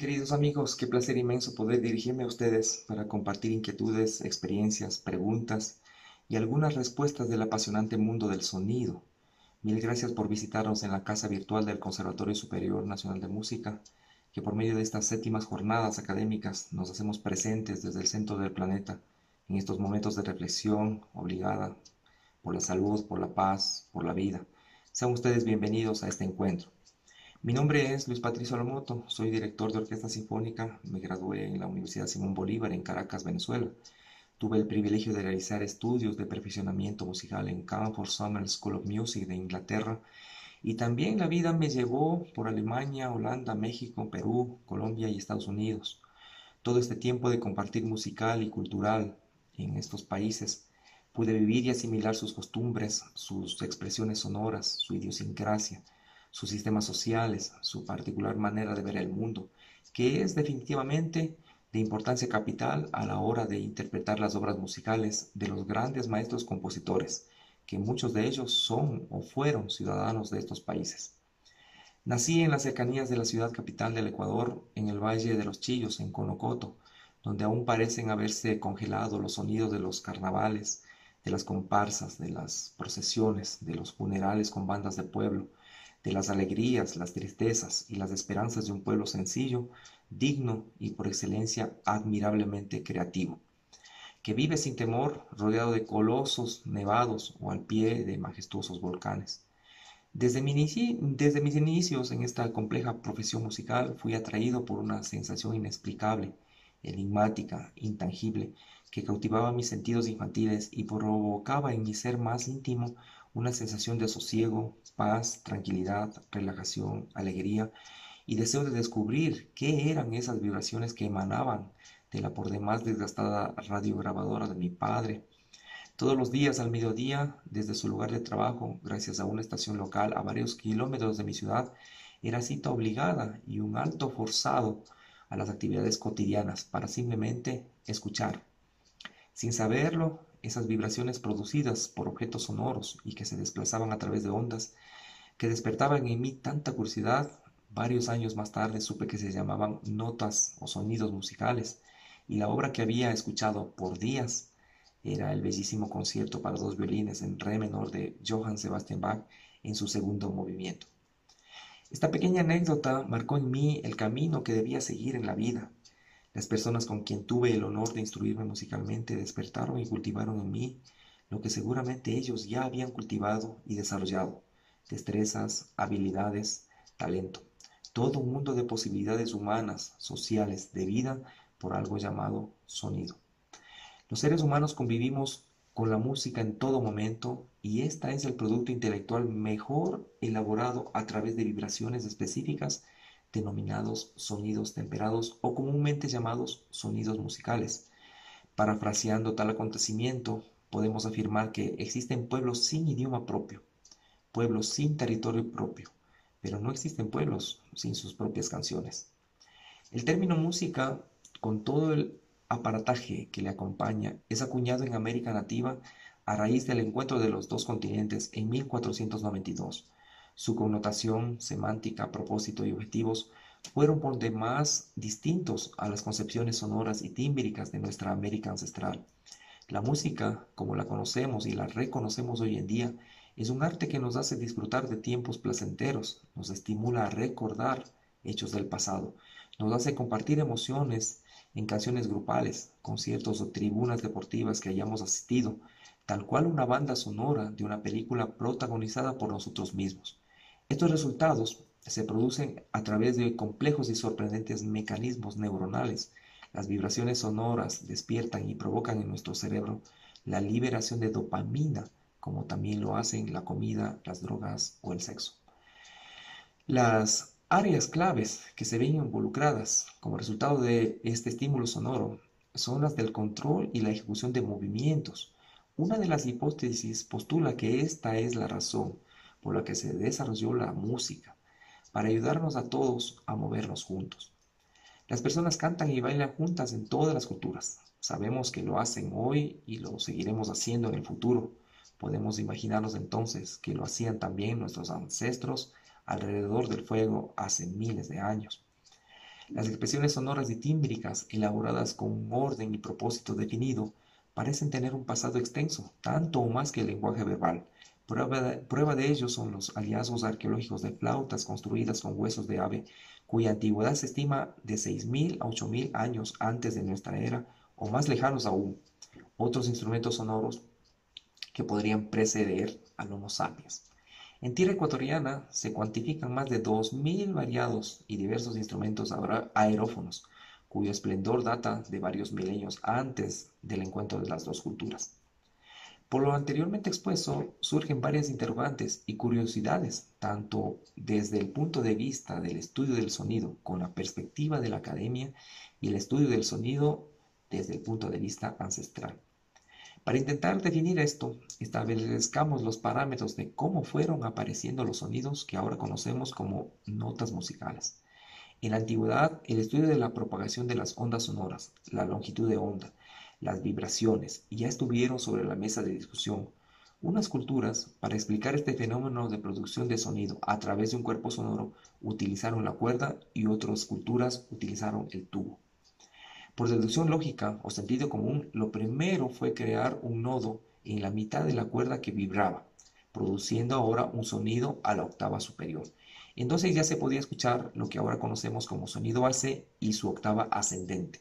Queridos amigos, qué placer inmenso poder dirigirme a ustedes para compartir inquietudes, experiencias, preguntas y algunas respuestas del apasionante mundo del sonido. Mil gracias por visitarnos en la casa virtual del Conservatorio Superior Nacional de Música, que por medio de estas séptimas jornadas académicas nos hacemos presentes desde el centro del planeta en estos momentos de reflexión obligada por la salud, por la paz, por la vida. Sean ustedes bienvenidos a este encuentro. Mi nombre es Luis Patricio Lamoto, soy director de Orquesta Sinfónica, me gradué en la Universidad Simón Bolívar en Caracas, Venezuela. Tuve el privilegio de realizar estudios de perfeccionamiento musical en Camford Summer School of Music de Inglaterra y también la vida me llevó por Alemania, Holanda, México, Perú, Colombia y Estados Unidos. Todo este tiempo de compartir musical y cultural en estos países pude vivir y asimilar sus costumbres, sus expresiones sonoras, su idiosincrasia sus sistemas sociales, su particular manera de ver el mundo, que es definitivamente de importancia capital a la hora de interpretar las obras musicales de los grandes maestros compositores, que muchos de ellos son o fueron ciudadanos de estos países. Nací en las cercanías de la ciudad capital del Ecuador, en el Valle de los Chillos, en Conocoto, donde aún parecen haberse congelado los sonidos de los carnavales, de las comparsas, de las procesiones, de los funerales con bandas de pueblo, de las alegrías, las tristezas y las esperanzas de un pueblo sencillo, digno y por excelencia admirablemente creativo, que vive sin temor rodeado de colosos nevados o al pie de majestuosos volcanes. Desde, desde mis inicios en esta compleja profesión musical fui atraído por una sensación inexplicable, enigmática, intangible, que cautivaba mis sentidos infantiles y provocaba en mi ser más íntimo una sensación de sosiego, paz, tranquilidad, relajación, alegría y deseo de descubrir qué eran esas vibraciones que emanaban de la por demás desgastada radiograbadora de mi padre. Todos los días al mediodía, desde su lugar de trabajo, gracias a una estación local a varios kilómetros de mi ciudad, era cita obligada y un alto forzado a las actividades cotidianas para simplemente escuchar. Sin saberlo, esas vibraciones producidas por objetos sonoros y que se desplazaban a través de ondas, que despertaban en mí tanta curiosidad, varios años más tarde supe que se llamaban notas o sonidos musicales, y la obra que había escuchado por días era el bellísimo concierto para dos violines en re menor de Johann Sebastian Bach en su segundo movimiento. Esta pequeña anécdota marcó en mí el camino que debía seguir en la vida, las personas con quien tuve el honor de instruirme musicalmente despertaron y cultivaron en mí lo que seguramente ellos ya habían cultivado y desarrollado, destrezas, habilidades, talento, todo un mundo de posibilidades humanas, sociales, de vida por algo llamado sonido. Los seres humanos convivimos con la música en todo momento y esta es el producto intelectual mejor elaborado a través de vibraciones específicas denominados sonidos temperados o comúnmente llamados sonidos musicales. Parafraseando tal acontecimiento, podemos afirmar que existen pueblos sin idioma propio, pueblos sin territorio propio, pero no existen pueblos sin sus propias canciones. El término música, con todo el aparataje que le acompaña, es acuñado en América Nativa a raíz del encuentro de los dos continentes en 1492 su connotación, semántica, propósito y objetivos fueron por demás distintos a las concepciones sonoras y tímbricas de nuestra América ancestral. La música, como la conocemos y la reconocemos hoy en día, es un arte que nos hace disfrutar de tiempos placenteros, nos estimula a recordar hechos del pasado, nos hace compartir emociones en canciones grupales, conciertos o tribunas deportivas que hayamos asistido, tal cual una banda sonora de una película protagonizada por nosotros mismos. Estos resultados se producen a través de complejos y sorprendentes mecanismos neuronales. Las vibraciones sonoras despiertan y provocan en nuestro cerebro la liberación de dopamina, como también lo hacen la comida, las drogas o el sexo. Las áreas claves que se ven involucradas como resultado de este estímulo sonoro son las del control y la ejecución de movimientos. Una de las hipótesis postula que esta es la razón por la que se desarrolló la música, para ayudarnos a todos a movernos juntos. Las personas cantan y bailan juntas en todas las culturas. Sabemos que lo hacen hoy y lo seguiremos haciendo en el futuro. Podemos imaginarnos entonces que lo hacían también nuestros ancestros alrededor del fuego hace miles de años. Las expresiones sonoras y tímbricas, elaboradas con un orden y propósito definido, parecen tener un pasado extenso, tanto o más que el lenguaje verbal. Prueba de, ello son los hallazgos arqueológicos de flautas construidas con huesos de ave, cuya antigüedad se estima de 6.000 a 8.000 años antes de nuestra era, o más lejanos aún. Otros instrumentos sonoros que podrían preceder al Homo sapiens. En tierra ecuatoriana se cuantifican más de 2.000 variados y diversos instrumentos aerófonos, cuyo esplendor data de varios milenios antes del encuentro de las dos culturas. Por lo anteriormente expuesto, surgen varias interrogantes y curiosidades, tanto desde el punto de vista del estudio del sonido con la perspectiva de la academia y el estudio del sonido desde el punto de vista ancestral. Para intentar definir esto, establezcamos los parámetros de cómo fueron apareciendo los sonidos que ahora conocemos como notas musicales. En la antigüedad, el estudio de la propagación de las ondas sonoras, la longitud de onda, las vibraciones, ya estuvieron sobre la mesa de discusión. Unas culturas, para explicar este fenómeno de producción de sonido a través de un cuerpo sonoro, utilizaron la cuerda y otras culturas utilizaron el tubo. Por deducción lógica o sentido común, lo primero fue crear un nodo en la mitad de la cuerda que vibraba, produciendo ahora un sonido a la octava superior. Entonces ya se podía escuchar lo que ahora conocemos como sonido base y su octava ascendente.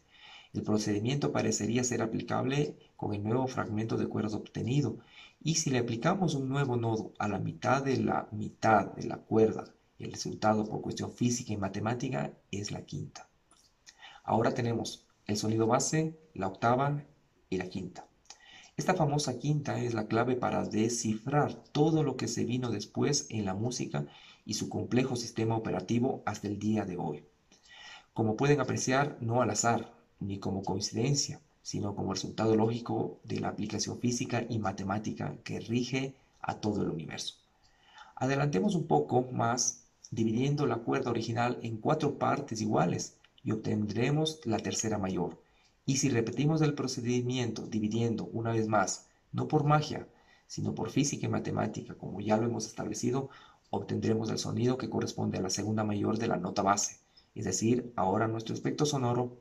El procedimiento parecería ser aplicable con el nuevo fragmento de cuerda obtenido, y si le aplicamos un nuevo nodo a la mitad de la mitad de la cuerda, el resultado por cuestión física y matemática es la quinta. Ahora tenemos el sonido base, la octava y la quinta. Esta famosa quinta es la clave para descifrar todo lo que se vino después en la música y su complejo sistema operativo hasta el día de hoy. Como pueden apreciar, no al azar, ni como coincidencia, sino como resultado lógico de la aplicación física y matemática que rige a todo el universo. Adelantemos un poco más dividiendo la cuerda original en cuatro partes iguales y obtendremos la tercera mayor. Y si repetimos el procedimiento dividiendo una vez más, no por magia, sino por física y matemática, como ya lo hemos establecido, obtendremos el sonido que corresponde a la segunda mayor de la nota base. Es decir, ahora nuestro espectro sonoro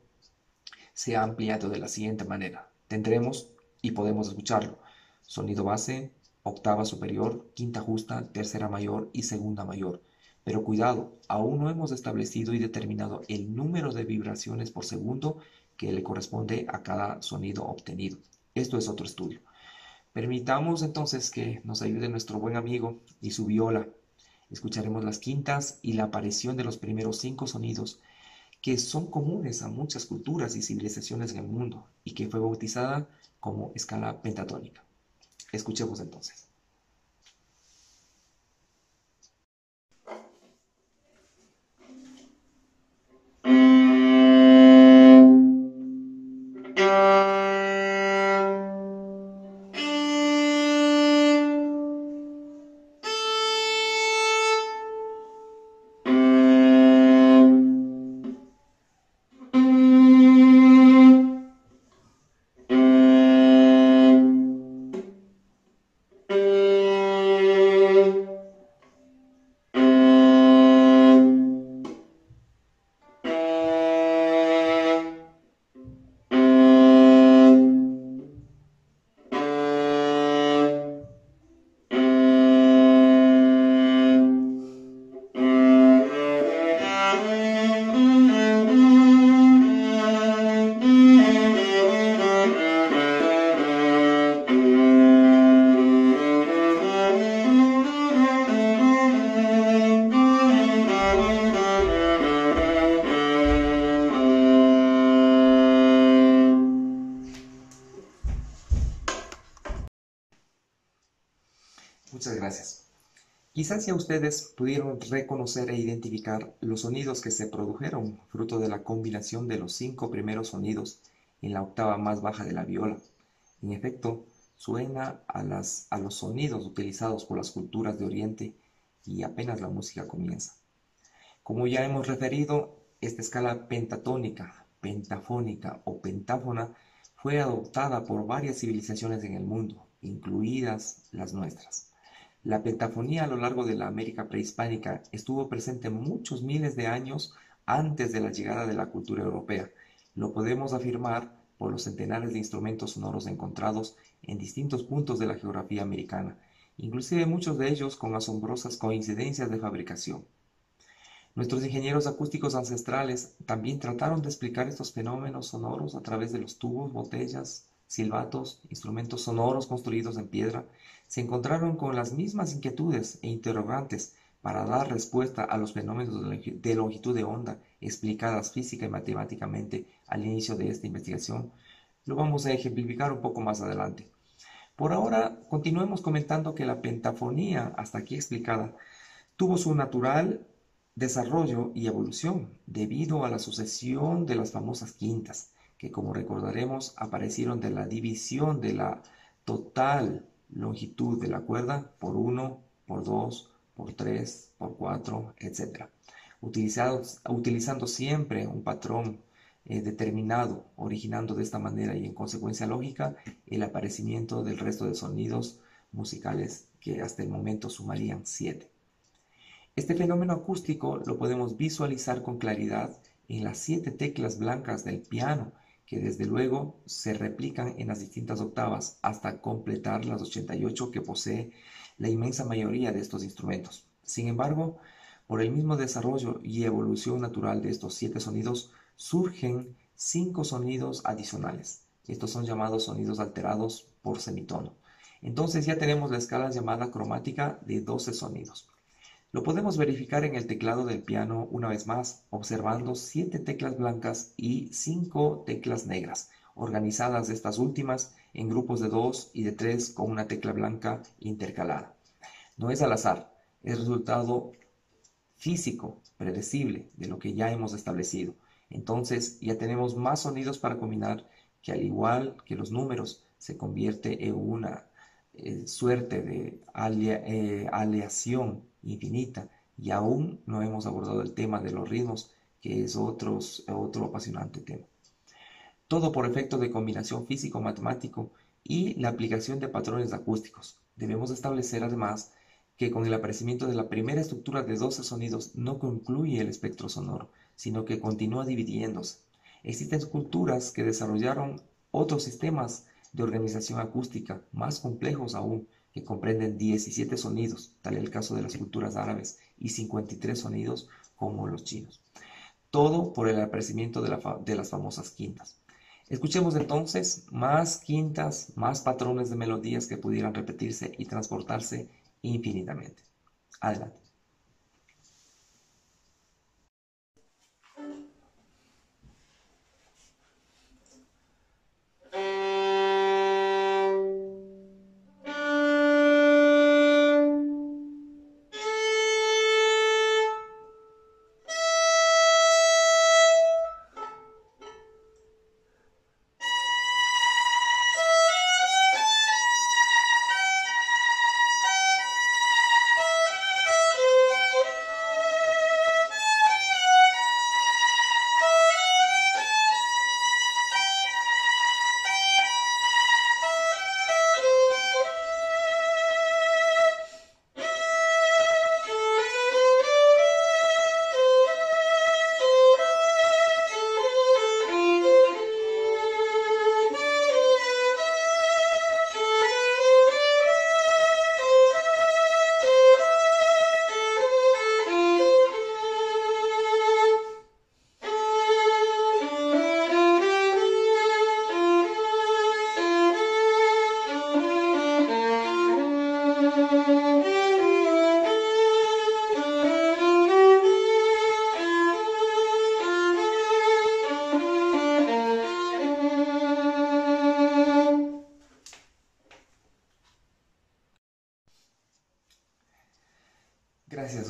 se ha ampliado de la siguiente manera. Tendremos, y podemos escucharlo, sonido base, octava superior, quinta justa, tercera mayor y segunda mayor. Pero cuidado, aún no hemos establecido y determinado el número de vibraciones por segundo que le corresponde a cada sonido obtenido. Esto es otro estudio. Permitamos entonces que nos ayude nuestro buen amigo y su viola. Escucharemos las quintas y la aparición de los primeros cinco sonidos que son comunes a muchas culturas y civilizaciones en el mundo y que fue bautizada como escala pentatónica. Escuchemos entonces. Quizás ya ustedes pudieron reconocer e identificar los sonidos que se produjeron fruto de la combinación de los cinco primeros sonidos en la octava más baja de la viola. En efecto, suena a, las, a los sonidos utilizados por las culturas de Oriente y apenas la música comienza. Como ya hemos referido, esta escala pentatónica, pentafónica o pentáfona fue adoptada por varias civilizaciones en el mundo, incluidas las nuestras. La pentafonía a lo largo de la América prehispánica estuvo presente muchos miles de años antes de la llegada de la cultura europea. Lo podemos afirmar por los centenares de instrumentos sonoros encontrados en distintos puntos de la geografía americana, inclusive muchos de ellos con asombrosas coincidencias de fabricación. Nuestros ingenieros acústicos ancestrales también trataron de explicar estos fenómenos sonoros a través de los tubos, botellas, silbatos, instrumentos sonoros construidos en piedra, se encontraron con las mismas inquietudes e interrogantes para dar respuesta a los fenómenos de longitud de onda explicadas física y matemáticamente al inicio de esta investigación. Lo vamos a ejemplificar un poco más adelante. Por ahora, continuemos comentando que la pentafonía, hasta aquí explicada, tuvo su natural desarrollo y evolución debido a la sucesión de las famosas quintas, que como recordaremos aparecieron de la división de la total longitud de la cuerda por 1, por 2, por 3, por 4, etc. utilizando siempre un patrón eh, determinado, originando de esta manera y en consecuencia lógica el aparecimiento del resto de sonidos musicales que hasta el momento sumarían 7. Este fenómeno acústico lo podemos visualizar con claridad en las siete teclas blancas del piano que desde luego se replican en las distintas octavas hasta completar las 88 que posee la inmensa mayoría de estos instrumentos. Sin embargo, por el mismo desarrollo y evolución natural de estos siete sonidos, surgen cinco sonidos adicionales. Estos son llamados sonidos alterados por semitono. Entonces ya tenemos la escala llamada cromática de 12 sonidos. Lo podemos verificar en el teclado del piano una vez más, observando siete teclas blancas y cinco teclas negras, organizadas estas últimas en grupos de dos y de tres con una tecla blanca intercalada. No es al azar, es resultado físico, predecible, de lo que ya hemos establecido. Entonces ya tenemos más sonidos para combinar que al igual que los números se convierte en una eh, suerte de eh, aleación infinita y aún no hemos abordado el tema de los ritmos, que es otro apasionante tema. Todo por efecto de combinación físico-matemático y la aplicación de patrones acústicos. Debemos establecer además que con el aparecimiento de la primera estructura de 12 sonidos no concluye el espectro sonoro, sino que continúa dividiéndose. Existen culturas que desarrollaron otros sistemas de organización acústica más complejos aún, que comprenden 17 sonidos, tal es el caso de las culturas árabes, y 53 sonidos como los chinos. Todo por el aparecimiento de, de las famosas quintas. Escuchemos entonces más quintas, más patrones de melodías que pudieran repetirse y transportarse infinitamente. Adelante.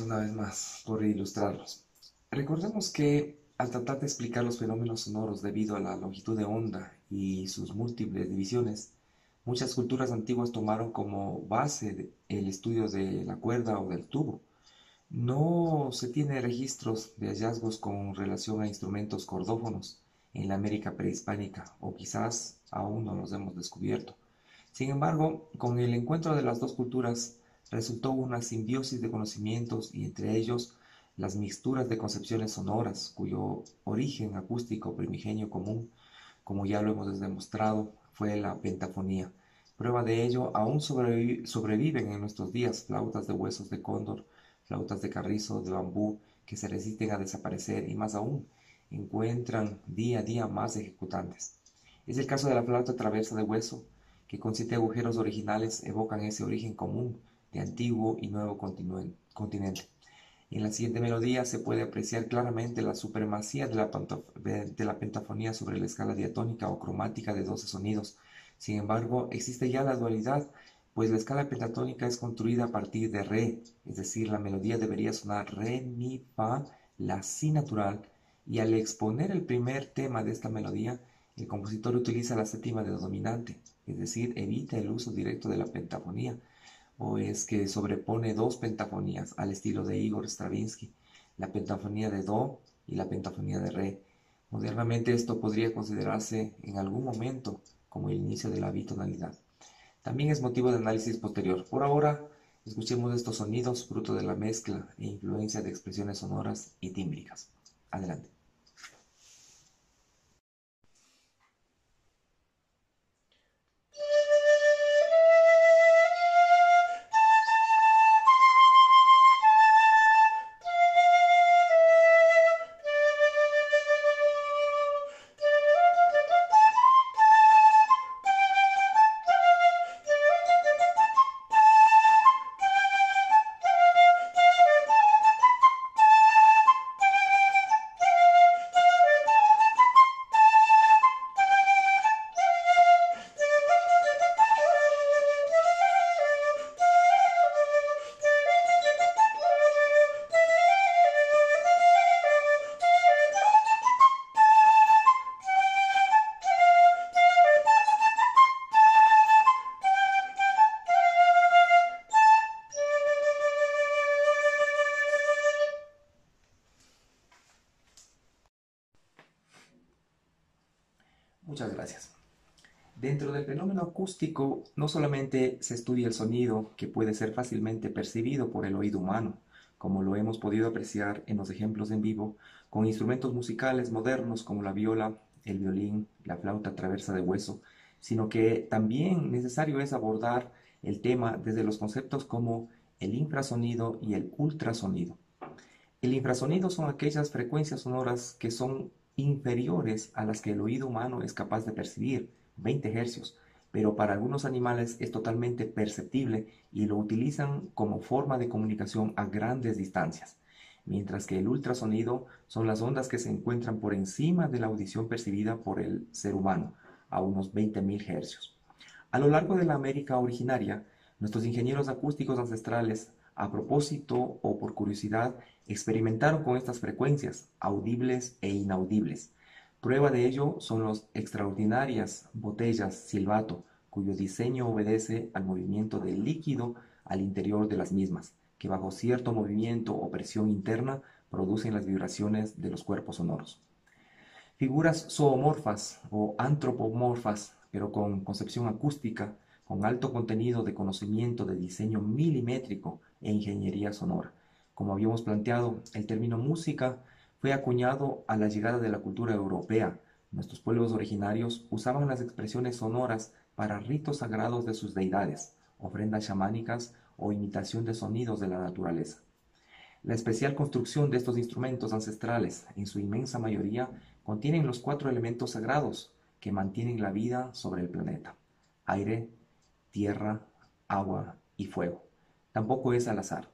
Una vez más por ilustrarlos. Recordemos que al tratar de explicar los fenómenos sonoros debido a la longitud de onda y sus múltiples divisiones, muchas culturas antiguas tomaron como base el estudio de la cuerda o del tubo. No se tiene registros de hallazgos con relación a instrumentos cordófonos en la América prehispánica, o quizás aún no los hemos descubierto. Sin embargo, con el encuentro de las dos culturas resultó una simbiosis de conocimientos y entre ellos las mixturas de concepciones sonoras, cuyo origen acústico primigenio común, como ya lo hemos demostrado, fue la pentafonía. Prueba de ello, aún sobreviven en nuestros días flautas de huesos de cóndor, flautas de carrizo, de bambú, que se resisten a desaparecer y más aún, encuentran día a día más ejecutantes. Es el caso de la flauta traversa de hueso, que con siete agujeros originales evocan ese origen común de antiguo y nuevo continente. En la siguiente melodía se puede apreciar claramente la supremacía de la, pentafonía sobre la escala diatónica o cromática de 12 sonidos. Sin embargo, existe ya la dualidad, pues la escala pentatónica es construida a partir de re, es decir, la melodía debería sonar re, mi, fa, la, si natural, y al exponer el primer tema de esta melodía, el compositor utiliza la séptima de dominante, es decir, evita el uso directo de la pentafonía, o es que sobrepone dos pentafonías al estilo de Igor Stravinsky, la pentafonía de Do y la pentafonía de Re. Modernamente esto podría considerarse en algún momento como el inicio de la bitonalidad. También es motivo de análisis posterior. Por ahora, escuchemos estos sonidos fruto de la mezcla e influencia de expresiones sonoras y tímbricas. Adelante. No solamente se estudia el sonido que puede ser fácilmente percibido por el oído humano, como lo hemos podido apreciar en los ejemplos en vivo, con instrumentos musicales modernos como la viola, el violín, la flauta traversa de hueso, sino que también necesario es abordar el tema desde los conceptos como el infrasonido y el ultrasonido. El infrasonido son aquellas frecuencias sonoras que son inferiores a las que el oído humano es capaz de percibir, 20 hercios, pero para algunos animales es totalmente perceptible y lo utilizan como forma de comunicación a grandes distancias, mientras que el ultrasonido son las ondas que se encuentran por encima de la audición percibida por el ser humano, a unos 20.000 hercios. A lo largo de la América originaria, nuestros ingenieros acústicos ancestrales a propósito o por curiosidad, experimentaron con estas frecuencias, audibles e inaudibles. Prueba de ello son las extraordinarias botellas silbato, cuyo diseño obedece al movimiento del líquido al interior de las mismas, que bajo cierto movimiento o presión interna producen las vibraciones de los cuerpos sonoros. Figuras zoomorfas o antropomorfas, pero con concepción acústica, con alto contenido de conocimiento de diseño milimétrico e ingeniería sonora. Como habíamos planteado, el término música fue acuñado a la llegada de la cultura europea. Nuestros pueblos originarios usaban las expresiones sonoras para ritos sagrados de sus deidades, ofrendas chamánicas o imitación de sonidos de la naturaleza. La especial construcción de estos instrumentos ancestrales, en su inmensa mayoría, contienen los cuatro elementos sagrados que mantienen la vida sobre el planeta. Aire, tierra, agua y fuego. Tampoco es al azar.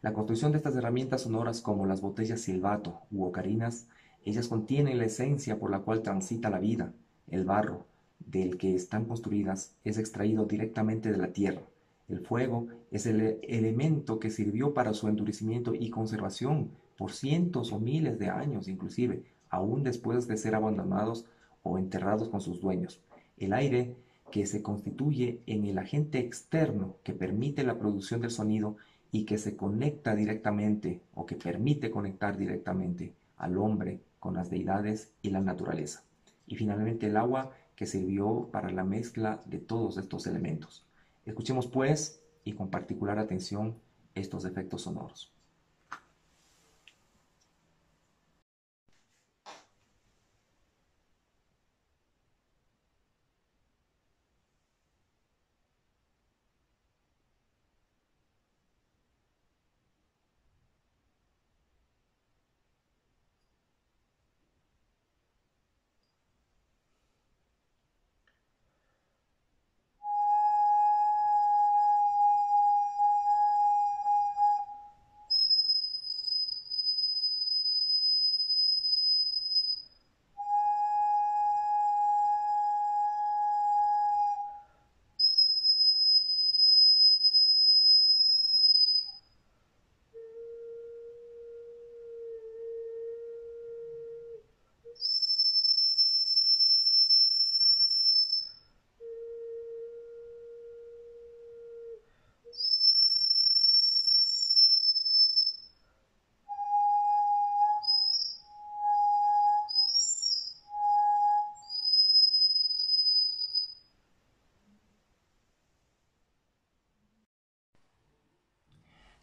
La construcción de estas herramientas sonoras como las botellas silbato u ocarinas, ellas contienen la esencia por la cual transita la vida. El barro del que están construidas es extraído directamente de la tierra. El fuego es el elemento que sirvió para su endurecimiento y conservación por cientos o miles de años inclusive, aún después de ser abandonados o enterrados con sus dueños. El aire que se constituye en el agente externo que permite la producción del sonido y que se conecta directamente o que permite conectar directamente al hombre con las deidades y la naturaleza. Y finalmente el agua que sirvió para la mezcla de todos estos elementos. Escuchemos pues y con particular atención estos efectos sonoros.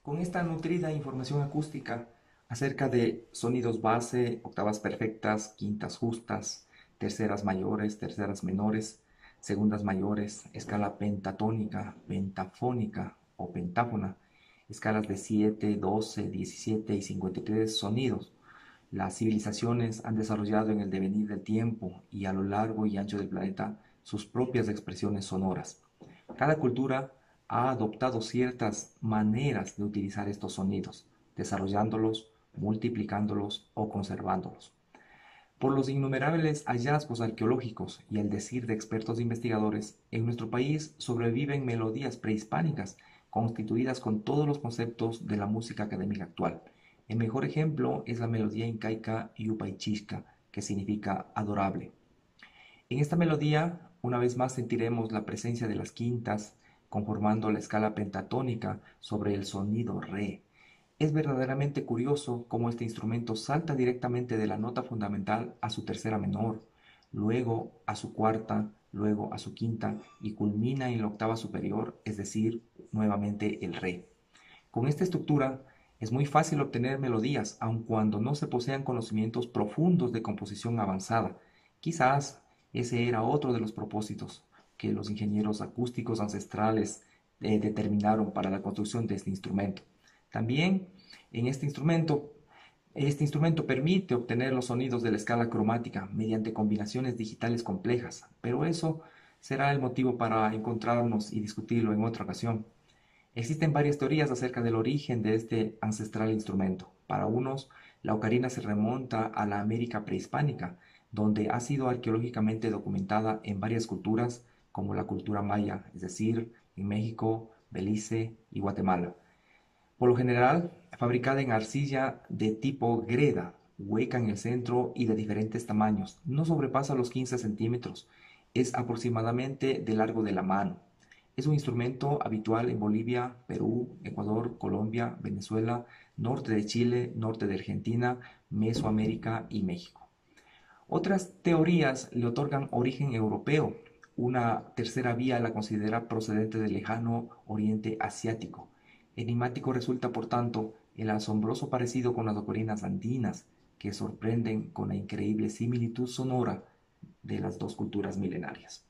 Con esta nutrida información acústica acerca de sonidos base, octavas perfectas, quintas justas, terceras mayores, terceras menores, segundas mayores, escala pentatónica, pentafónica o pentáfona, escalas de 7, 12, 17 y 53 sonidos. Las civilizaciones han desarrollado en el devenir del tiempo y a lo largo y ancho del planeta sus propias expresiones sonoras. Cada cultura ha adoptado ciertas maneras de utilizar estos sonidos, desarrollándolos, multiplicándolos o conservándolos. Por los innumerables hallazgos arqueológicos y el decir de expertos investigadores, en nuestro país sobreviven melodías prehispánicas constituidas con todos los conceptos de la música académica actual. El mejor ejemplo es la melodía incaica Yupaichishka, que significa adorable. En esta melodía, una vez más sentiremos la presencia de las quintas, conformando la escala pentatónica sobre el sonido re. Es verdaderamente curioso cómo este instrumento salta directamente de la nota fundamental a su tercera menor, luego a su cuarta, luego a su quinta y culmina en la octava superior, es decir, nuevamente el re. Con esta estructura es muy fácil obtener melodías, aun cuando no se posean conocimientos profundos de composición avanzada. Quizás ese era otro de los propósitos que los ingenieros acústicos ancestrales eh, determinaron para la construcción de este instrumento. También en este instrumento este instrumento permite obtener los sonidos de la escala cromática mediante combinaciones digitales complejas, pero eso será el motivo para encontrarnos y discutirlo en otra ocasión. Existen varias teorías acerca del origen de este ancestral instrumento. Para unos, la ocarina se remonta a la América prehispánica, donde ha sido arqueológicamente documentada en varias culturas, como la cultura maya, es decir, en México, Belice y Guatemala. Por lo general, fabricada en arcilla de tipo greda, hueca en el centro y de diferentes tamaños. No sobrepasa los 15 centímetros. Es aproximadamente de largo de la mano. Es un instrumento habitual en Bolivia, Perú, Ecuador, Colombia, Venezuela, norte de Chile, norte de Argentina, Mesoamérica y México. Otras teorías le otorgan origen europeo. Una tercera vía la considera procedente del lejano oriente asiático. Enigmático resulta, por tanto, el asombroso parecido con las ocarinas andinas, que sorprenden con la increíble similitud sonora de las dos culturas milenarias.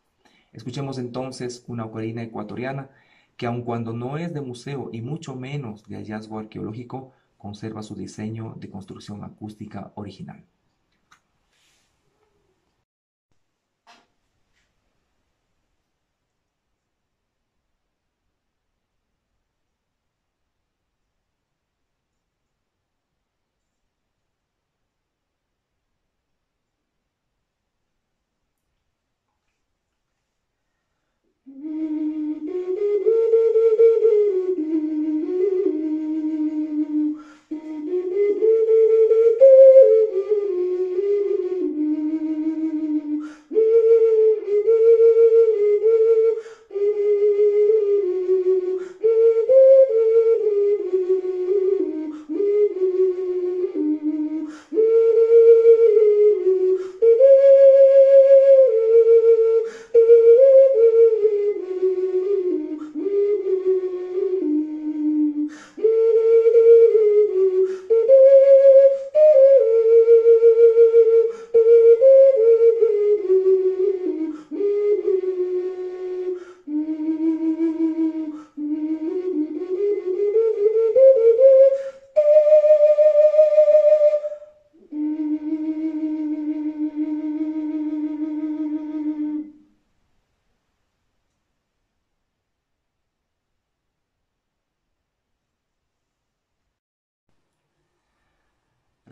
Escuchemos entonces una ocarina ecuatoriana que aun cuando no es de museo y mucho menos de hallazgo arqueológico, conserva su diseño de construcción acústica original.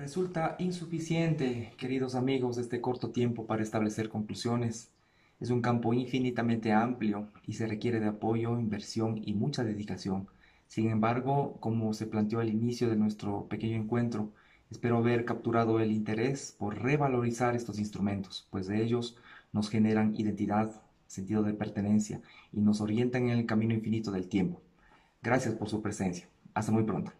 Resulta insuficiente, queridos amigos, este corto tiempo para establecer conclusiones. Es un campo infinitamente amplio y se requiere de apoyo, inversión y mucha dedicación. Sin embargo, como se planteó al inicio de nuestro pequeño encuentro, espero haber capturado el interés por revalorizar estos instrumentos, pues de ellos nos generan identidad, sentido de pertenencia y nos orientan en el camino infinito del tiempo. Gracias por su presencia. Hasta muy pronto.